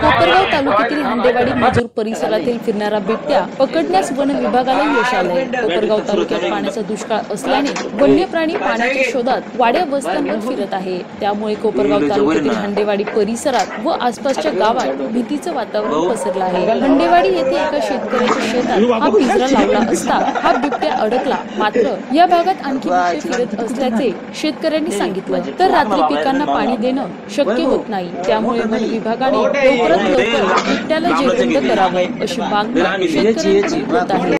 कोपरगाव तालुक्यातील हांडेवाडी मजूर परिसरातील फिरणारा बिबट्या पकडण्यास वन विभागाला यश आलंय. कोपरगाव तालुक्यात पाण्याचा दुष्काळ असल्याने वन्य प्राणी पाण्याच्या शोधात वाड्या वस्त्यांवर फिरत आहे. त्यामुळे कोपरगाव तालुक्यातील हांडेवाडी परिसरात व आसपासच्या गावात भीतीचं वातावरण पसरलं आहे. हंडेवाडी येथे एका शेतकऱ्याच्या शेतात हा पिंजरा लावला असता हा बिबट्या अडकला. मात्र या भागात आणखी बिबटे फिरत असल्याचे शेतकऱ्यांनी सांगितलं. तर रात्री पिकांना पाणी देणं शक्य होत नाही. त्यामुळे वन विभागाने लवकरात लवकर बिबट्याला जेरबंद करावं अशी मागणी शेतकऱ्यांकडून होत आहे